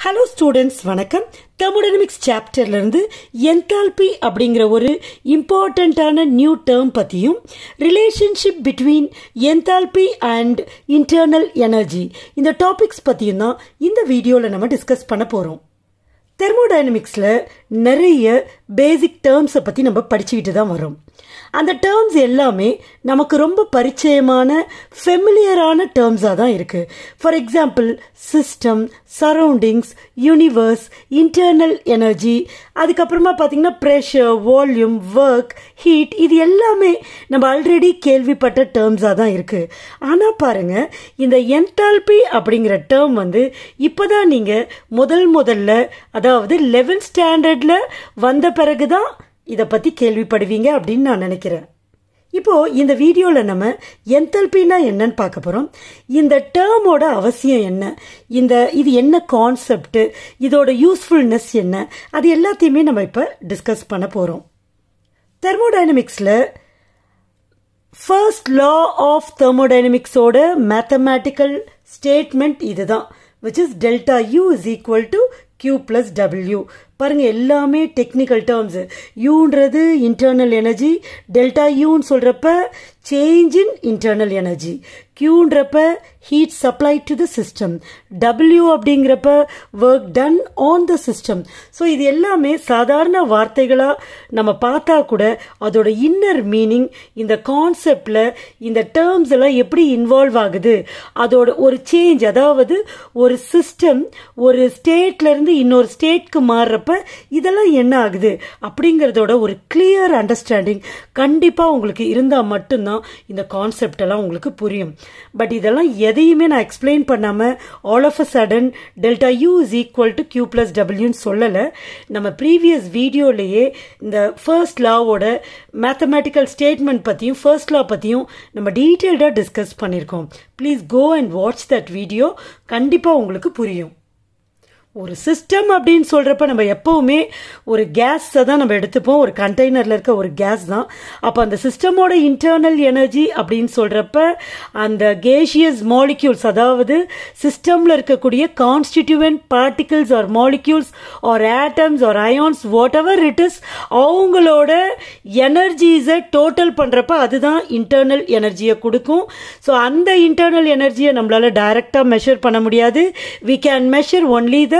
Hello students வணக்கம். Thermodynamics சாப்டர்லேருந்து enthalpy அப்படிங்கிற ஒரு இம்பார்ட்டண்ட்டான நியூ டேர்ம் பற்றியும் relationship between enthalpy and internal energy இந்த டாபிக்ஸ் பற்றியும் தான் இந்த வீடியோவில் நம்ம டிஸ்கஸ் பண்ண போகிறோம் தெர்மோடைனமிக்ஸில் நிறைய பேசிக் டேர்ம்ஸை பற்றி நம்ம படிச்சுக்கிட்டு தான் வரோம் அந்த டேர்ம்ஸ் எல்லாமே நமக்கு ரொம்ப பரிச்சயமான ஃபெமிலியரான டேர்ம்ஸாக தான் இருக்குது for example system surroundings universe internal energy அதுக்கப்புறமா பார்த்திங்கன்னா ப்ரெஷர் வால்யூம் ஒர்க் ஹீட் இது எல்லாமே நம்ம ஆல்ரெடி கேள்விப்பட்ட டேர்ம்ஸாக தான் இருக்குது ஆனால் பாருங்கள் இந்த என்டால்பி அப்படிங்கிற டேர்ம் வந்து இப்போ தான் நீங்கள் முதல் முதல்ல அதாவது லெவன்த் ஸ்டாண்டர்டில் வந்த பிறகு தான் இதை பற்றி கேள்விப்படுவீங்க அப்படின்னு நான் நினைக்கிறேன். இப்போது இந்த வீடியோவில் நம்ம என்தல்பின்னா என்னன்னு பார்க்க போகிறோம் இந்த டேர்மோட அவசியம் என்ன? இந்த இது என்ன கான்செப்ட் இதோட யூஸ்ஃபுல்னஸ் என்ன? அது எல்லாத்தையுமே நம்ம இப்போ டிஸ்கஸ் பண்ண போகிறோம் தெர்மோடைனமிக்ஸில் ஃபர்ஸ்ட் லா ஆஃப் தெர்மோடைனமிக்ஸோட மேத்தமேட்டிக்கல் ஸ்டேட்மெண்ட் இதுதான் which is delta U is equal to Q plus W பாருங்க எல்லாமே டெக்னிக்கல் டேர்ம்ஸ் யூன்றது இன்டர்னல் எனர்ஜி டெல்டா யூன்னு சொல்கிறப்ப change in internal energy கியூன்றப்ப heat supply to the system W அப்படிங்கிறப்ப work done on the system so இது எல்லாமே சாதாரண வார்த்தைகளாக நம்ம பார்த்தா கூட அதோட இன்னர் மீனிங் இந்த கான்செப்டில் இந்த டேர்ம்ஸ் எல்லாம் எப்படி இன்வால்வ் ஆகுது? அதோட ஒரு சேஞ்ச் அதாவது ஒரு சிஸ்டம் ஒரு ஸ்டேட்லேருந்து இன்னொரு ஸ்டேட்க்கு மாறுறப்ப இதெல்லாம் என்ன ஆகுது? அப்படிங்கிறதோட ஒரு கிளியர் அண்டர்ஸ்டாண்டிங் கண்டிப்பாக உங்களுக்கு இருந்தால் மட்டும்தான் இந்த கான்செப்டெல்லாம் உங்களுக்கு புரியும். பட் இதெல்லாம் எதையுமே நான் எக்ஸ்பிளைன் பண்ணாமல் all of a sudden delta U is equal to Q plus டபிள்யூன்னு சொல்லலை. நம்ம ப்ரீவியஸ் வீடியோலேயே இந்த ஃபர்ஸ்ட் லாவோட மேத்தமேட்டிக்கல் ஸ்டேட்மெண்ட் பற்றியும் ஃபர்ஸ்ட் லா பற்றியும் நம்ம டீட்டெயில்டாக டிஸ்கஸ் பண்ணியிருக்கோம். Please go and watch that video கண்டிப்பாக உங்களுக்கு புரியும். ஒரு சிஸ்டம் அப்படின்னு சொல்கிறப்ப நம்ம எப்போவுமே ஒரு கேஸை தான் நம்ம எடுத்துப்போம். ஒரு கண்டெய்னரில் இருக்க ஒரு கேஸ் தான். அப்போ அந்த சிஸ்டமோட இன்டர்னல் எனர்ஜி அப்படின்னு சொல்கிறப்ப அந்த கேஷியஸ் மாலிக்யூல்ஸ் அதாவது சிஸ்டமில் இருக்கக்கூடிய constituent particles or molecules or atoms or ions whatever it is அவங்களோட எனர்ஜிஸை டோட்டல் பண்ணுறப்ப அதுதான் இன்டர்னல் எனர்ஜியை கொடுக்கும். ஸோ அந்த இன்டர்னல் எனர்ஜியை நம்மளால் டைரெக்டாக மெஷர் பண்ண முடியாது. We can measure only the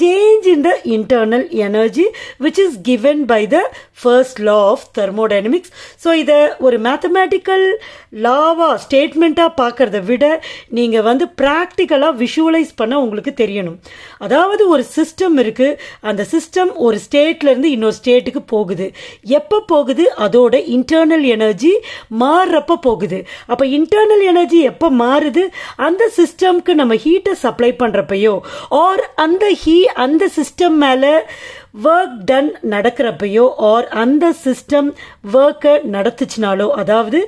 change in the internal energy which is given by the first law of thermodynamics. So இதை ஒரு மேத்தமேட்டிக்கல் லாவா ஸ்டேட்மெண்ட்டாக பார்க்குறத விட நீங்கள் வந்து ப்ராக்டிக்கலாக விஷுவலைஸ் பண்ண உங்களுக்கு தெரியணும். அதாவது ஒரு சிஸ்டம் இருக்குது அந்த சிஸ்டம் ஒரு ஸ்டேட்லேருந்து இன்னொரு ஸ்டேட்டுக்கு போகுது. எப்போ போகுது? அதோட இன்டர்னல் எனர்ஜி மாறுறப்ப போகுது. அப்போ இன்டர்னல் எனர்ஜி எப்போ மாறுது? அந்த சிஸ்டம்க்கு நம்ம ஹீட்டை சப்ளை பண்ணுறப்பையோ ஆர் அந்த ஹீட் அந்த சிஸ்டம் மேலே ஒர்க் டன் நடக்கிறப்பையோ ஆர் அந்த சிஸ்டம் ஒர்க்கை நடத்துச்சுனாலோ அதாவது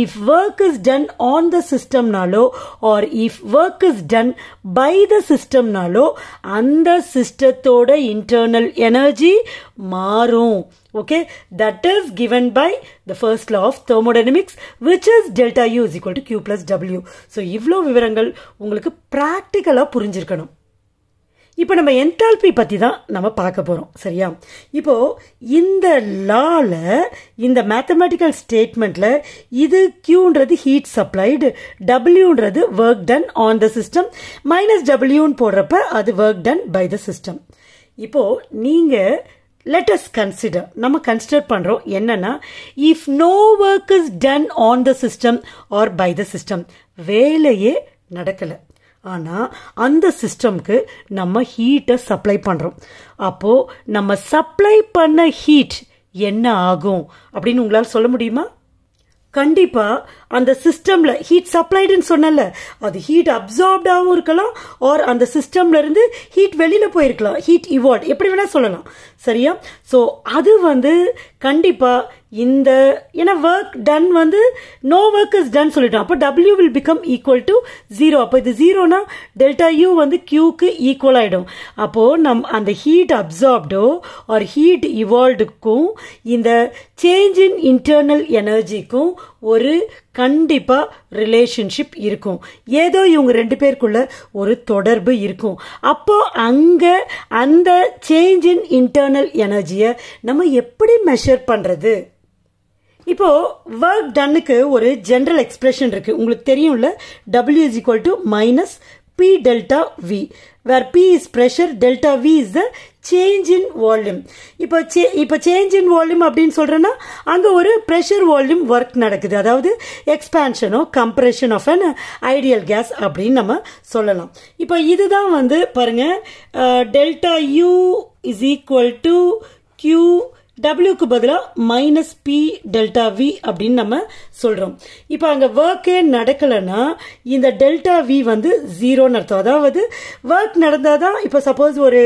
if work is done on the சிஸ்டம்னாலோ or if work is done by the சிஸ்டம்னாலோ அந்த சிஸ்டத்தோட இன்டர்னல் எனர்ஜி மாறும். Okay that is given by the first law of thermodynamics which is delta U is equal to Q plus W so இவ்வளோ விவரங்கள் உங்களுக்கு ப்ராக்டிக்கலாக புரிஞ்சிருக்கணும். இப்போ நம்ம enthalpy பற்றி தான் நம்ம பார்க்க போகிறோம் சரியா? இப்போது இந்த லாவில் இந்த மேத்தமெட்டிக்கல் ஸ்டேட்மெண்ட்டில் இது கியூன்றது heat supplied டபிள்யூன்றது work done on the system minus டபிள்யூன்னு போடுறப்ப அது work done by the system இப்போது நீங்கள் லெட் அஸ் கன்சிடர் நம்ம கன்சிடர் பண்ணுறோம் என்னன்னா if no work is done on the system or by the system வேலையே நடக்கலை. ஆனால் அந்த சிஸ்டம்க்கு நம்ம ஹீட்டை சப்ளை பண்ணுறோம் அப்போது நம்ம சப்ளை பண்ண ஹீட் என்ன ஆகும் அப்படின்னு உங்களால் சொல்ல முடியுமா? கண்டிப்பாக அந்த சிஸ்டமில் ஹீட் சப்ளைடுன்னு சொன்னல அது ஹீட் அப்சார்ப்டாகவும் இருக்கலாம் ஆர் அந்த சிஸ்டம்லேருந்து ஹீட் வெளியில் போயிருக்கலாம். ஹீட் இவால்வ் எப்படி வேணால் சொல்லலாம். சரியா? ஸோ அது வந்து கண்டிப்பாக இந்த ஏன்னா ஒர்க் டன் வந்து நோ ஒர்க் இஸ் டன் சொல்லிட்டோம் அப்போ W will become equal to zero அப்போ இது ஜீரோனா டெல்டா யூ வந்து கியூக்கு ஈக்குவல் ஆகிடும் அப்போது நம் அந்த ஹீட் அப்சார்ப்டோ ஆர் ஹீட் இவால்வ்டுக்கும் இந்த சேஞ்ச் இன் இன்டர்னல் எனர்ஜிக்கும் ஒரு கண்டிப்பாக ரிலேஷன்ஷிப் இருக்கும். ஏதோ இவங்க ரெண்டு பேருக்குள்ள ஒரு தொடர்பு இருக்கும். அப்போ அங்கே அந்த சேஞ்ச் இன் இன்டர்னல் எனர்ஜியை நம்ம எப்படி மெஷர் பண்ணுறது இப்போ ஒர்க் டன்னுக்கு ஒரு ஜென்ரல் எக்ஸ்பிரஷன் இருக்கு. உங்களுக்கு தெரியும்ல? W is equal to minus P delta V where P is pressure delta V is the change in volume இப்போ சே இப்போ சேஞ்ச் இன் வால்யூம் அப்படின்னு சொல்கிறேன்னா அங்கே ஒரு ப்ரெஷர் வால்யூம் ஒர்க் நடக்குது. அதாவது எக்ஸ்பான்ஷனோ compression of an ideal gas அப்படின்னு நம்ம சொல்லலாம். இப்போ இதுதான் வந்து பாருங்கள் delta U is equal to Q டபிள்யூக்கு பதிலாக மைனஸ் பி டெல்டா வி அப்படின்னு நம்ம சொல்கிறோம் இப்போ அங்கே ஒர்க்கே நடக்கலைன்னா இந்த டெல்டா வி வந்து ஜீரோன்னு அர்த்தம். அதாவது ஒர்க் நடந்தால் தான் இப்போ சப்போஸ் ஒரு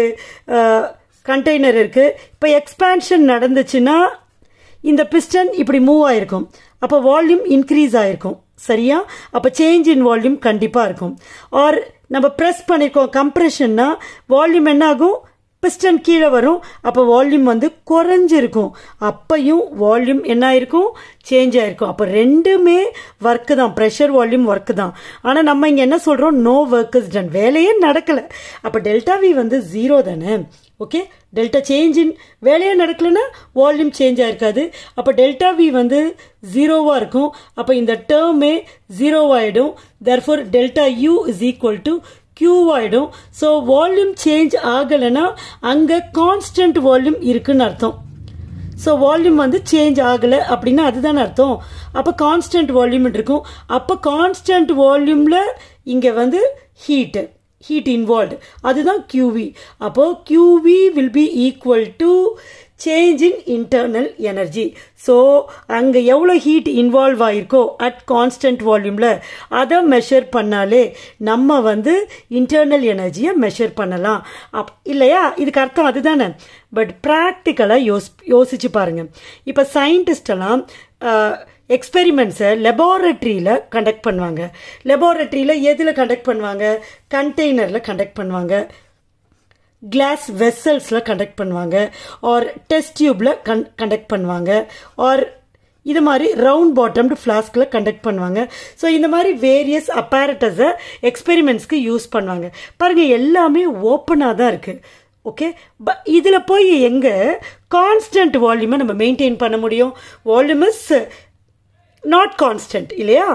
கண்டெய்னர் இருக்குது இப்போ எக்ஸ்பேன்ஷன் நடந்துச்சுன்னா இந்த பிஸ்டன் இப்படி மூவ் ஆயிருக்கும். அப்போ வால்யூம் இன்க்ரீஸ் ஆயிருக்கும். சரியா? அப்போ சேஞ்ச் இன் வால்யூம் கண்டிப்பாக இருக்கும். ஆர் நம்ம ப்ரெஸ் பண்ணியிருக்கோம் கம்ப்ரெஷன்னா வால்யூம் என்ன ஆகும் பிஸ்டன் கீழே வரும். அப்போ வால்யூம் வந்து குறைஞ்சிருக்கும். அப்பையும் வால்யூம் என்ன ஆயிருக்கும் சேஞ்ச் ஆயிருக்கும். அப்போ ரெண்டுமே ஒர்க்கு தான். ப்ரெஷர் வால்யூம் ஒர்க்கு தான். ஆனால் நம்ம இங்கே என்ன சொல்கிறோம் நோ ஒர்க் இஸ் டன் வேலையே நடக்கலை. அப்போ டெல்டா வி வந்து ஜீரோ தானே? ஓகே டெல்டா சேஞ்ச் இன் வேலையே நடக்கலைன்னா வால்யூம் சேஞ்ச் ஆயிருக்காது. அப்போ டெல்டா வி வந்து ஜீரோவாக இருக்கும். அப்போ இந்த டேர்மே ஜீரோவாகிடும் therefore delta U is equal to Q ஆகிடும் ஸோ வால்யூம் சேஞ்ச் ஆகலைன்னா அங்கே கான்ஸ்டன்ட் வால்யூம் இருக்குன்னு அர்த்தம். ஸோ வால்யூம் வந்து சேஞ்ச் ஆகலை அப்படின்னா அதுதானே அர்த்தம். அப்போ கான்ஸ்டன்ட் வால்யூம் இருக்கும். அப்போ கான்ஸ்டன்ட் வால்யூமில் இங்கே வந்து ஹீட்டு ஹீட் இன்வால்வ்டு அதுதான் கியூவி அப்போது Q V will be equal to change in internal energy so அங்கே எவ்வளோ ஹீட் இன்வால்வ் ஆகிருக்கோ அட் கான்ஸ்டன்ட் வால்யூமில் அதை மெஷர் பண்ணாலே நம்ம வந்து இன்டர்னல் எனர்ஜியை மெஷர் பண்ணலாம். அப் இல்லையா? இதுக்கு அர்த்தம் அதுதானே. பட் ப்ராக்டிக்கலாக யோஸ் யோசிச்சு பாருங்கள் இப்போ சயின்டிஸ்டெல்லாம் எக்ஸ்பெரிமெண்ட்ஸை லெபார்ட்ரியில் கண்டக்ட் பண்ணுவாங்க. லெபார்ட்ரியில் எதில் கண்டக்ட் பண்ணுவாங்க? கண்டெய்னரில் கண்டக்ட் பண்ணுவாங்க. கிளாஸ் வெசல்ஸில் கண்டக்ட் பண்ணுவாங்க. ஆர் டெஸ்ட் டியூப்பில் கன் கண்டக்ட் பண்ணுவாங்க. ஆர் இது மாதிரி ரவுண்ட் பாட்டம்டு ஃப்ளாஸ்கில் கண்டக்ட் பண்ணுவாங்க. ஸோ இந்த மாதிரி வேரியஸ் அப்பாரட்டஸை எக்ஸ்பெரிமெண்ட்ஸ்க்கு யூஸ் பண்ணுவாங்க. பாருங்கள் எல்லாமே ஓப்பனாக தான் இருக்குது ஓகே ப இதில் போய் எங்கே கான்ஸ்டன்ட் வால்யூமை நம்ம மெயின்டைன் பண்ண முடியும்? வால்யூம் இஸ் நாட் கான்ஸ்டன்ட் இல்லையா?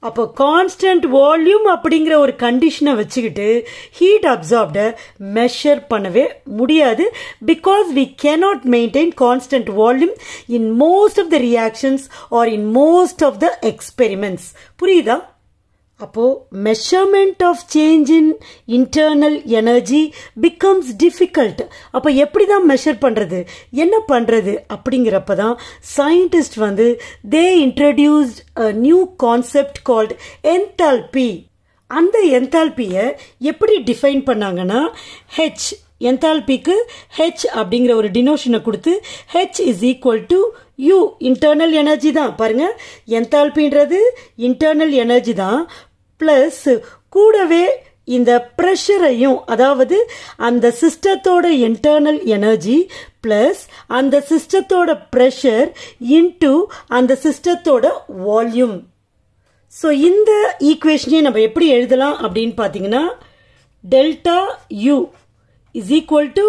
அப்போ கான்ஸ்டன்ட் வால்யூம் அப்படிங்கிற ஒரு கண்டிஷனை வச்சுக்கிட்டு ஹீட் அப்சார்ப்டை மெஷர் பண்ணவே முடியாது. Because we cannot maintain constant volume in most of the reactions or in most of the experiments புரியுதா? அப்போ measurement of change in internal energy becomes difficult அப்போ எப்படி தான் மெஷர் பண்ணுறது என்ன பண்ணுறது அப்படிங்கிறப்ப தான் சயின்டிஸ்ட் வந்து they introduced a new concept called enthalpy அந்த என்தால்பியை எப்படி டிஃபைன் பண்ணாங்கன்னா ஹெச் என்தால்பிக்கு ஹெச் அப்படிங்கிற ஒரு டினோஷனை கொடுத்து H is equal to U internal energy தான். பாருங்கள் என்தால்பின்றது இன்டர்னல் எனர்ஜி தான். ப்ளஸ் கூடவே இந்த ப்ரெஷரையும் அதாவது அந்த சிஸ்டத்தோட இன்டர்னல் எனர்ஜி ப்ளஸ் அந்த சிஸ்டத்தோட ப்ரெஷர் இன்டு அந்த சிஸ்டத்தோட வால்யூம் ஸோ இந்த ஈக்குவேஷனையும் நம்ம எப்படி எழுதலாம் அப்படின்னு பார்த்தீங்கன்னா delta U is equal to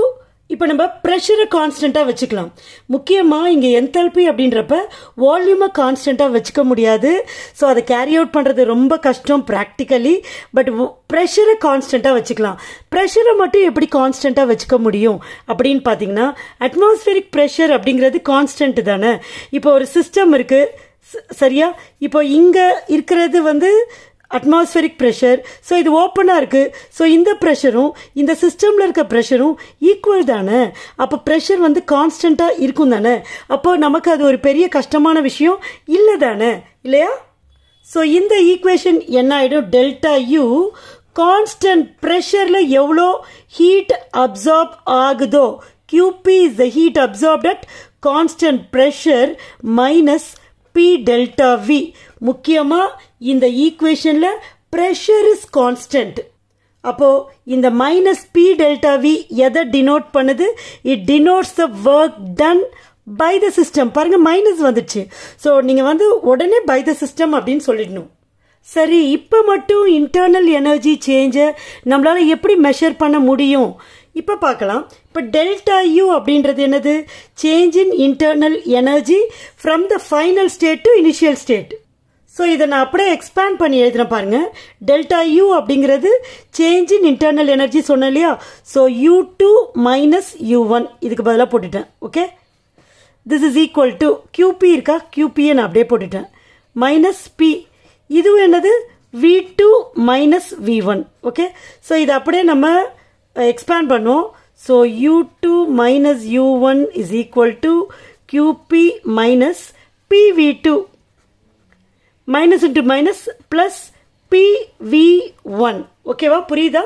இப்போ நம்ம ப்ரெஷரை கான்ஸ்டண்ட்டாக வச்சுக்கலாம். முக்கியமாக இங்கே என்தல்பி அப்படின்றப்ப வால்யூமை கான்ஸ்டண்ட்டாக வச்சுக்க முடியாது. ஸோ அதை கேரி அவுட் பண்ணுறது ரொம்ப கஷ்டம் ப்ராக்டிக்கலி பட் ப்ரெஷரை கான்ஸ்டண்ட்டாக வச்சுக்கலாம். ப்ரெஷரை மட்டும் எப்படி கான்ஸ்டண்ட்டாக வச்சுக்க முடியும்? அப்படின்னு பார்த்தீங்கன்னா அட்மாஸ்பியரிக் ப்ரெஷர் அப்படிங்கிறது கான்ஸ்டன்ட் தானே. இப்போ ஒரு சிஸ்டம் இருக்குது சரியா? இப்போ இங்கே இருக்கிறது வந்து அட்மாஸ்பரிக் ப்ரெஷர் ஸோ இது ஓப்பனாக இருக்குது ஸோ இந்த ப்ரெஷரும் இந்த சிஸ்டமில் இருக்க ப்ரெஷரும் ஈக்குவல் தானே? அப்போ ப்ரெஷர் வந்து கான்ஸ்டண்ட்டாக இருக்கும் தானே? அப்போ நமக்கு அது ஒரு பெரிய கஷ்டமான விஷயம் இல்லை தானே? இல்லையா? ஸோ இந்த ஈக்குவேஷன் என்ன ஆகிடும் டெல்டா யூ கான்ஸ்டன்ட் ப்ரெஷரில் எவ்வளோ ஹீட் அப்சார்ப் ஆகுதோ? Q P is the heat absorbed at constant pressure minus P delta V முக்கியமாக இந்த ஈக்குவேஷனில் ப்ரெஷர் இஸ் கான்ஸ்டன்ட் அப்போ இந்த மைனஸ் பி டெல்டா வி எதை டினோட் பண்ணுது? It denotes the work done by the system பாருங்க minus வந்துடுச்சு ஸோ நீங்கள் வந்து உடனே பை த சிஸ்டம் அப்படின்னு சொல்லிடணும். சரி இப்போ மட்டும் இன்டர்னல் எனர்ஜி சேஞ்சை நம்மளால் எப்படி மெஷர் பண்ண முடியும்? இப்போ பார்க்கலாம். இப்போ டெல்டா யூ அப்படின்றது என்னது? Change in internal energy from the final state to initial state so இதை நான் அப்படியே எக்ஸ்பேண்ட் பண்ணி எழுதினேன் பாருங்க. டெல்டா யூ அப்படிங்கிறது சேஞ்ச் இன் இன்டர்னல் எனர்ஜி சொன்னேன் இல்லையா? So U two minus U one இதுக்கு பதிலாக போட்டுட்டேன். Okay this is equal to Q P இருக்கா? கியூபியை நான் அப்படியே போட்டுட்டேன். மைனஸ் பி இதுவும் என்னது? V two minus V one okay so இதை அப்படியே நம்ம எக்ஸ்பேண்ட் பண்ணுவோம். So U two minus U one is equal to Q P minus P V two minus into minus plus P V one ஓகேவா புரியுதா?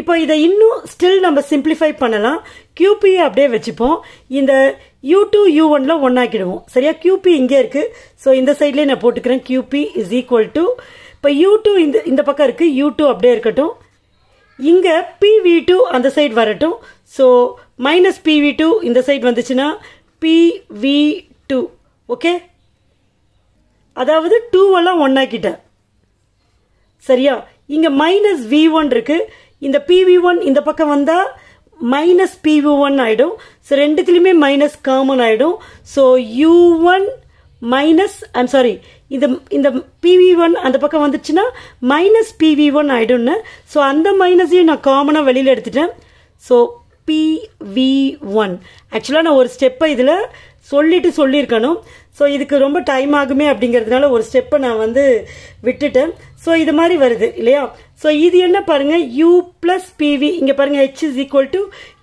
இப்போ இதை இன்னும் ஸ்டில் நம்ம சிம்பிளிஃபை பண்ணலாம். கியூபியை அப்படியே வச்சுப்போம். இந்த யூ டூ யூ ஒனில் ஒன்னாக்கிடுவோம் சரியா? கியூபி இங்கே இருக்குது ஸோ இந்த சைட்லேயே நான் போட்டுக்கிறேன். கியூபி இஸ் ஈக்குவல் டு இப்போ யூ டூ இந்த இந்த பக்கம் இருக்குது யூ டூ அப்படியே இருக்கட்டும். இங்கே பிவி டூ அந்த சைடு வரட்டும். ஸோ மைனஸ் பிவி டூ இந்த சைடு வந்துச்சுன்னா பிவி டூ ஓகே அதாவது டூவெல்லாம் ஒன்னாக்கிட்டேன் சரியா? இங்கே மைனஸ் வி ஒன் இருக்குது இந்த பிவி ஒன் இந்த பக்கம் வந்தால் மைனஸ் பிவி ஒன் ஆகிடும் ஸோ ரெண்டுத்துலேயுமே மைனஸ் காமன் ஆகிடும் so U one minus I'm sorry இந்த இந்த பிவி ஒன் அந்த பக்கம் வந்துச்சுன்னா மைனஸ் பிவி ஒன் ஆகிடும்னு ஸோ அந்த மைனஸையும் நான் காமனாக வெளியில் எடுத்துட்டேன். ஸோ பிவி ஒன் ஆக்சுவலாக நான் ஒரு ஸ்டெப்பை இதில் சொல்லிட்டு சொல்லியிருக்கணும். ஸோ இதுக்கு ரொம்ப டைம் ஆகுமே அப்படிங்கிறதுனால ஒரு ஸ்டெப்பை நான் வந்து விட்டுட்டேன். ஸோ இது மாதிரி வருது இல்லையா? ஸோ இது என்ன பாருங்கள் யூ ப்ளஸ் பிவி இங்கே பாருங்க H is equal to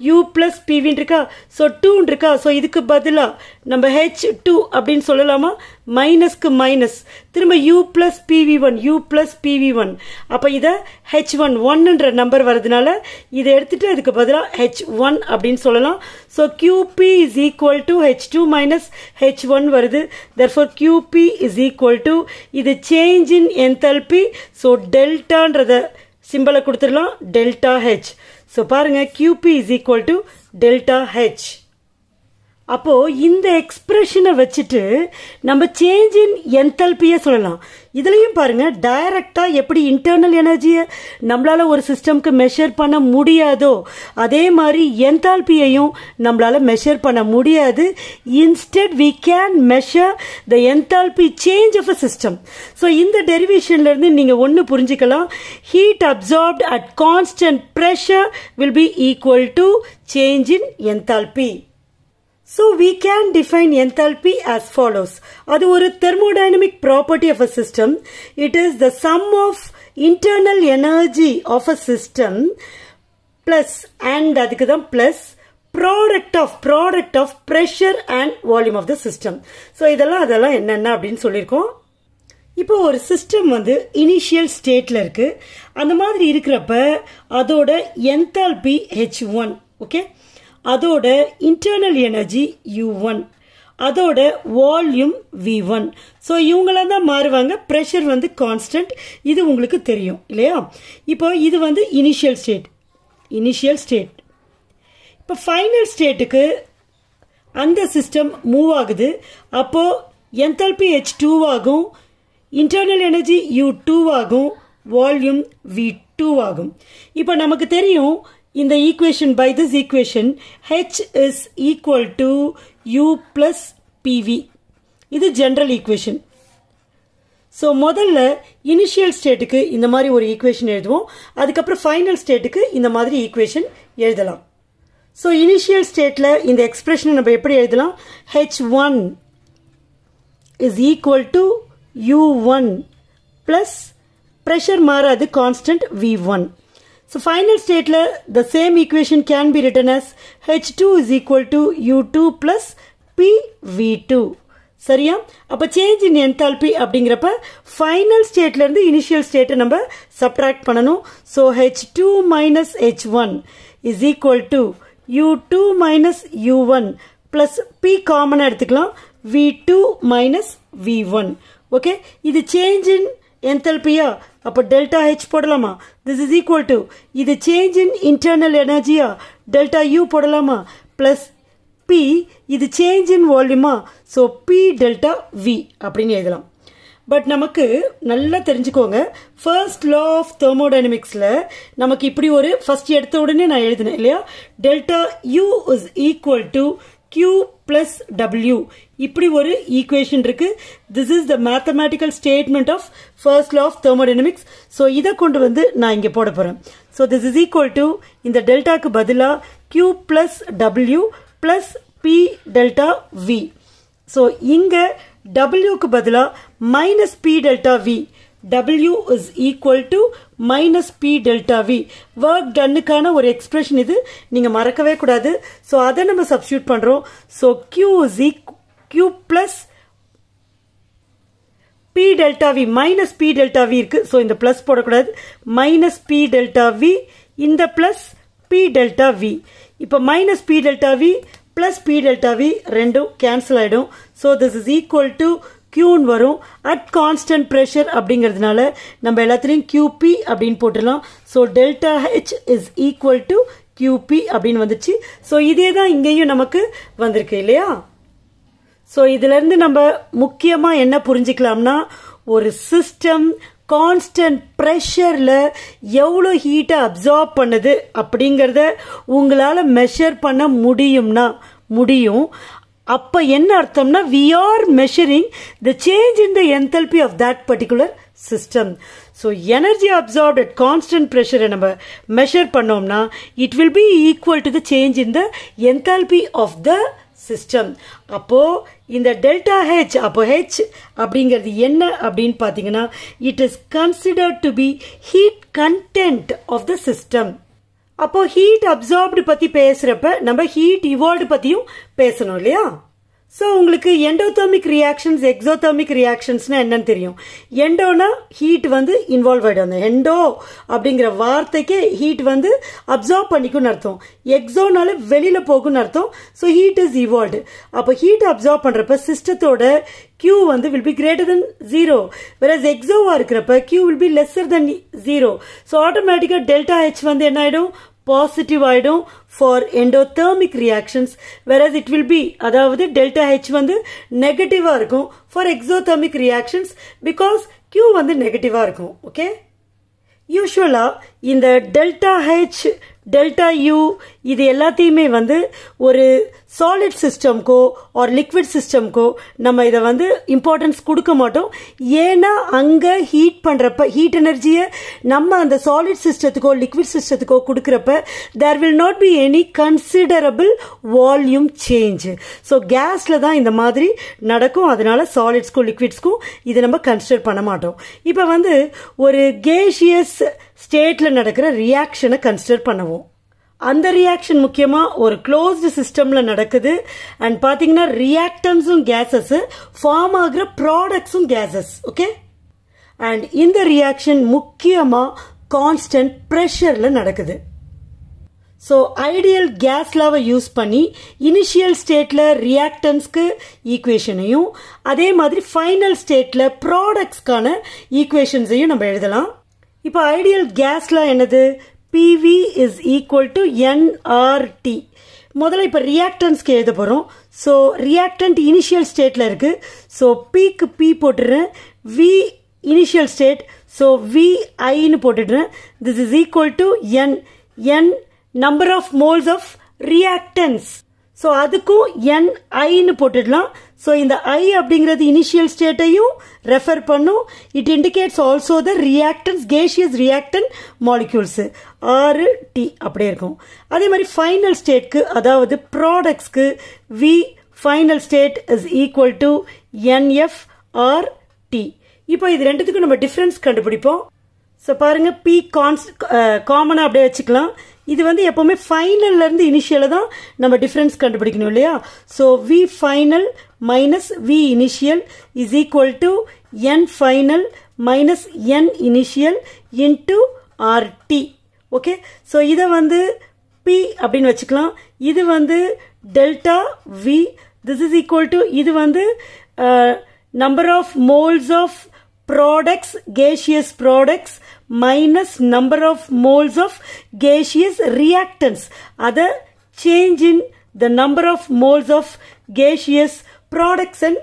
U plus பிவின்னு இருக்கா ஸோ டூன் இருக்கா ஸோ இதுக்கு பதிலாக நம்ம ஹெச் டூ அப்படின்னு சொல்லலாமா? மைனஸ்க்கு மைனஸ் திரும்ப U plus P V one U plus P V one அப்போ இதை ஹெச் ஒன் ஒன்னுன்ற நம்பர் வரதுனால இதை எடுத்துகிட்டு அதுக்கு பதிலாக ஹெச் ஒன் அப்படின்னு சொல்லலாம். So Q P is equal to H two minus H one வருது. Therefore Q P is equal to இது change in enthalpy. ஸோ டெல்டான்றத சிம்பலை கொடுத்துடலாம் டெல்டா ஹெச் ஸோ பாருங்கள் Q P is equal to delta H அப்போ இந்த எக்ஸ்பிரஷனை வச்சுட்டு நம்ம சேஞ்ச் இன் என்தல்பியை சொல்லலாம். இதுலேயும் பாருங்க டைரக்டா எப்படி இன்டர்னல் எனர்ஜியை நம்மளால ஒரு சிஸ்டம்க்கு மெஷர் பண்ண முடியாதோ அதே மாதிரி என்தால்பியையும் நம்மளால மெஷர் பண்ண முடியாது. Instead we can measure the enthalpy change of a system so இந்த டெரிவேஷன்ல இருந்து நீங்க ஒன்று புரிஞ்சுக்கலாம். Heat absorbed at constant pressure will be equal to change in enthalpy so we can define enthalpy as follows அது ஒரு thermodynamic property of a system it is the sum of internal energy of a system system and அதுக்கு தான் plus product of product of pressure and volume of the system so இதெல்லாம் அதெல்லாம் என்னென்ன அப்படின்னு சொல்லியிருக்கோம் இப்போ ஒரு சிஸ்டம் வந்து இனிஷியல் ஸ்டேட்டில் இருக்குது அந்த மாதிரி இருக்கிறப்ப அதோட என்தால்பி ஹெச் ஒன் ஓகே அதோட இன்டர்னல் எனர்ஜி யூ ஒன் அதோட வால்யூம் வி ஒன் ஸோ இவங்களாம் தான் மாறுவாங்க. ப்ரெஷர் வந்து கான்ஸ்டன்ட் இது உங்களுக்கு தெரியும் இல்லையா? இப்போ இது வந்து இனிஷியல் ஸ்டேட் இனிஷியல் ஸ்டேட் இப்போ ஃபைனல் ஸ்டேட்டுக்கு அந்த சிஸ்டம் மூவ் ஆகுது. அப்போது என்தல்பி ஹெச் டூ ஆகும். இன்டர்னல் எனர்ஜி யூ டூ ஆகும். வால்யூம் வி டூ ஆகும். இப்போ நமக்கு தெரியும் இந்த equation by this equation H is equal to you plus PV இது ஜென்ரல் ஈக்குவேஷன் ஸோ முதல்ல இனிஷியல் ஸ்டேட்டுக்கு இந்த மாதிரி ஒரு ஈக்குவேஷன் எழுதுவோம். அதுக்கப்புறம் ஃபைனல் ஸ்டேட்டுக்கு இந்த மாதிரி ஈக்குவேஷன் எழுதலாம். ஸோ இனிஷியல் ஸ்டேட்டில் இந்த எக்ஸ்பிரஷனை நம்ம எப்படி எழுதலாம்? H one is equal to U one plus pressure மாறாது constant V one So final stateல the same equation can be written as H2 is equal to U2 plus PV2. சரியா? அப்ப சேஞ்ச் இன் என்தால்பி அப்படிங்கிறப்ப final ஸ்டேட்ல இருந்து initial ஸ்டேட்டை நம்ம subtract பண்ணணும். So H two minus H one is equal to U two minus U one plus P காமனாக எடுத்துக்கலாம். V two minus V one okay இது சேஞ்ச் இன் என்தல்பியா அப்போ டெல்டா ஹெச் போடலாமா? திஸ் இஸ் ஈக்குவல் டு இது change in internal எனர்ஜியா delta U போடலாமா? Plus P இது சேஞ்ச் இன் வால்யூமா ஸோ பி டெல்டா வி அப்படின்னு எழுதலாம். பட் நமக்கு நல்லா தெரிஞ்சுக்கோங்க. ஃபர்ஸ்ட் லா ஆஃப் தெர்மோடைனமிக்ஸில் நமக்கு இப்படி ஒரு ஃபர்ஸ்ட் எடுத்த உடனே நான் எழுதினேன் இல்லையா? Delta U is equal to Q plus W இப்படி ஒரு ஈக்குவேஷன் இருக்கு. This is the mathematical statement of first law of thermodynamics so இதை கொண்டு வந்து நான் இங்கே போட போகிறேன் so this is equal to இந்த டெல்டாக்கு பதிலாக Q plus W plus P delta V so இங்கே டபிள்யூக்கு பதிலாக minus P delta V W is equal to minus P delta V work டன்னுக்கான ஒரு எக்ஸ்பிரஷன் இது. நீங்கள் மறக்கவே கூடாது. ஸோ அதை நம்ம சப்ஸ்டியூட் பண்ணுறோம் so Q is Q plus P P delta V minus P delta V இருக்கு. ஸோ இந்த plus போடக்கூடாது. மைனஸ் பி டெல்டா வி இந்த plus பி டெல்டா வி இப்போ minus P delta V plus P delta V ரெண்டும் cancel ஆகிடும் so this is equal to கியூன்னு வரும். At constant pressure அப்படிங்கிறதுனால நம்ம எல்லாத்துலேயும் கியூபி அப்படின்னு போட்டுடலாம். So delta H is equal to QP அப்படின்னு வந்துச்சு. ஸோ இதே தான் இங்கேயும் நமக்கு வந்திருக்கு இல்லையா? ஸோ இதுலேருந்து நம்ம முக்கியமாக என்ன புரிஞ்சுக்கலாம்னா ஒரு சிஸ்டம் கான்ஸ்டன்ட் ப்ரெஷரில் எவ்வளோ ஹீட்டை அப்சார்ப் பண்ணுது அப்படிங்கிறத உங்களால் மெஷர் பண்ண முடியும்னா முடியும். அப்போ என்ன அர்த்தம்னா we are measuring the change in the enthalpy of that particular system so energy absorbed at constant ப்ரெஷரை நம்ம மெஷர் பண்ணோம்னா it will be equal to the change in the enthalpy of the system அப்போ இந்த delta H அப்போ H அப்படிங்கிறது என்ன அப்படின்னு பார்த்தீங்கன்னா it is considered to be heat content of the system அப்போ ஹீட் அப்சார்ப்டு பத்தி பேசுறப்ப நம்ம ஹீட் இவால்வ்டு பத்தியும் பேசணும் இல்லையா? ஸோ உங்களுக்கு எண்டோதர்மிக் ரியாக்ஷன்ஸ் எக்ஸோதர்மிக் ரியாக்ஷன்ஸ்னால் என்னன்னு தெரியும். எண்டோனா ஹீட் வந்து இன்வால்வ் ஆகிடும் அந்த எண்டோ அப்படிங்கிற வார்த்தைக்கே ஹீட் வந்து அப்சார்ப் பண்ணிக்கும்னு அர்த்தம். எக்ஸோனால வெளியில் போகும்னு அர்த்தம். ஸோ ஹீட் இஸ் இவால்வ்டு அப்போ ஹீட் அப்சார்ப் பண்ணுறப்ப சிஸ்டத்தோட கியூ வந்து will be greater than zero versus எக்ஸோவாக இருக்கிறப்ப Q will be lesser than zero so ஆட்டோமேட்டிக்காக டெல்டா ஹெச் வந்து என்ன ஆகிடும் பாசிட்டிவ் ஆயிடும் for endothermic reactions whereas it will be அதாவது டெல்டா ஹெச் வந்து negative இருக்கும் for exothermic reactions because Q வந்து negative இருக்கும் ஓகே யூஸ்வலா இந்த டெல்டா ஹெச் டெல்டா யூ இது எல்லாத்தையுமே வந்து ஒரு சாலிட் சிஸ்டம்க்கோ ஆர் லிக்விட் சிஸ்டம்க்கோ நம்ம இதை வந்து இம்பார்ட்டன்ஸ் கொடுக்க மாட்டோம். ஏன்னா அங்கே ஹீட் பண்ணுறப்ப ஹீட் எனர்ஜியை நம்ம அந்த சாலிட் சிஸ்டத்துக்கோ லிக்விட் சிஸ்டத்துக்கோ கொடுக்குறப்ப there will not be any considerable volume change so கேஸில் தான் இந்த மாதிரி நடக்கும். அதனால சாலிட்ஸ்க்கும் லிக்விட்ஸ்க்கும் இதை நம்ம கன்சிடர் பண்ண மாட்டோம். இப்போ வந்து ஒரு கேஷியஸ் ஸ்டேட்டில் நடக்கிற ரியாக்ஷனை கன்சிடர் பண்ணுவோம். அந்த ரியாக்ஷன் முக்கியமாக ஒரு க்ளோஸ்டு சிஸ்டமில் நடக்குது. அண்ட் பார்த்தீங்கன்னா ரியாக்டன்ஸும் கேஸஸ்ஸு ஃபார்ம் ஆகிற ப்ராடக்ட்ஸும் கேஸஸ் ஓகே அண்ட் இந்த ரியாக்ஷன் முக்கியமாக கான்ஸ்டன்ட் ப்ரெஷரில் நடக்குது. ஸோ ஐடியல் கேஸ் லாவை யூஸ் பண்ணி இனிஷியல் ஸ்டேட்டில் ரியாக்டன்ஸ்க்கு ஈக்குவேஷனையும் அதே மாதிரி ஃபைனல் ஸ்டேட்டில் ப்ராடக்ட்ஸ்க்கான ஈக்குவேஷன்ஸையும் நம்ம எழுதலாம். இப்போ ஐடியல் கேஸ்லாம் என்னது? PV is equal to NRT முதல்ல இப்போ ரியாக்டன்ஸ்க்கு எழுத போகிறோம் ஸோ ரியாக்டன்ட் இனிஷியல் ஸ்டேட்டில் இருக்குது ஸோ பிக்கு பி போட்டுடுறேன். V initial state so V ஐன்னு போட்டுடுறேன். This is equal to N N number of moles of reactants so அதுக்கும் என் ஐன்னு போட்டுடலாம். ஸோ இந்த ஐ அப்படிங்கிறது இனிஷியல் ஸ்டேட்டையும் ரெஃபர் பண்ணும். It indicates also the reactants gaseous reactant molecules R T அப்படியே இருக்கும். அதே மாதிரி ஃபைனல் ஸ்டேட்க்கு அதாவது ப்ராடக்ட்ஸ்க்கு V final state is equal to NF R T இப்போ இது ரெண்டுத்துக்கும் நம்ம டிஃப்ரென்ஸ் கண்டுபிடிப்போம். ஸோ பாருங்கள் பி கான்ஸ் காமனாக அப்படியே வச்சுக்கலாம். இது வந்து எப்போவுமே ஃபைனல்ல இருந்து இனிஷியலை தான் நம்ம டிஃப்ரென்ஸ் கண்டுபிடிக்கணும் இல்லையா? So V final minus V initial is equal to N final minus N initial into RT okay so இதை வந்து பி அப்படின்னு வச்சுக்கலாம். இது வந்து delta V this is equal to இது வந்து number of moles of products gaseous products minus number of moles of gaseous reactants. அதை change in the number of moles of gaseous products and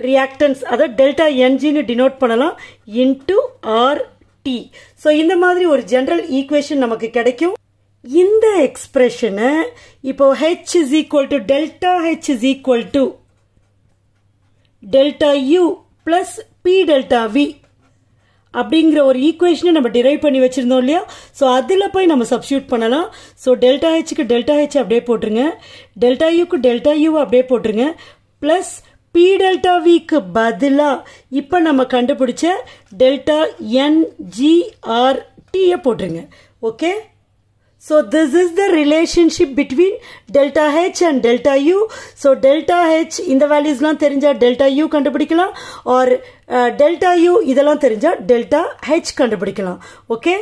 reactants அதை delta என்ஜின்னு denote பண்ணலாம். Into R T so இந்த மாதிரி ஒரு general equation நமக்கு கிடைக்கும். இந்த எக்ஸ்பிரஷனை இப்போ H is equal to delta H is equal to delta U plus P delta V அப்படிங்கிற ஒரு ஈக்குவேஷனை நம்ம டிரைவ் பண்ணி வச்சுருந்தோம் இல்லையா? ஸோ அதில் போய் நம்ம சப்ஸ்டியூட் பண்ணலாம். ஸோ டெல்டா ஹெச்சுக்கு டெல்டா ஹெச் அப்படியே போட்டுருங்க. டெல்டா யூக்கு டெல்டா யூ அப்படியே போட்டுருங்க. ப்ளஸ் பி டெல்டா விக்கு பதிலாக இப்போ நம்ம கண்டுபிடிச்ச டெல்டா என்ஜிஆர் டீயை போட்டுருங்க. Okay So this is the relationship between delta H and delta U. So delta H இந்த வேல்யூஸ்லாம் தெரிஞ்சா delta U கண்டுபிடிக்கலாம் or uh, delta U இதெல்லாம் தெரிஞ்சா delta H கண்டுபிடிக்கலாம் ஓகே